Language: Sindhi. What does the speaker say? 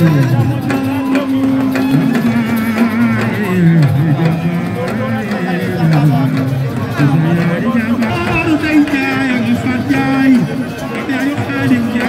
يا ديان جا